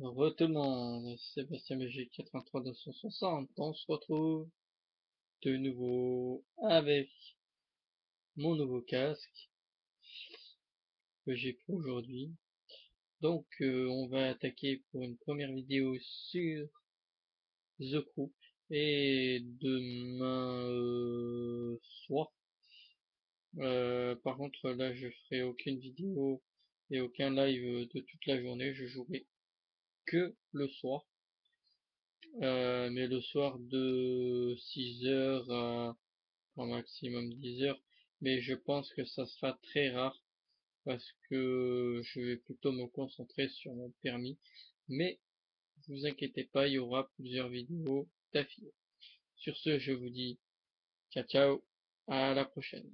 Re le monde, Sébastien Magic 83 260, on se retrouve de nouveau avec mon nouveau casque que j'ai pour aujourd'hui. Donc euh, on va attaquer pour une première vidéo sur The Group et demain euh, soir. Euh, par contre là je ferai aucune vidéo et aucun live de toute la journée, je jouerai que le soir. Euh, mais le soir de 6h à au maximum 10h. Mais je pense que ça sera très rare parce que je vais plutôt me concentrer sur mon permis. Mais vous inquiétez pas, il y aura plusieurs vidéos d'affilée. Sur ce, je vous dis ciao ciao, à la prochaine.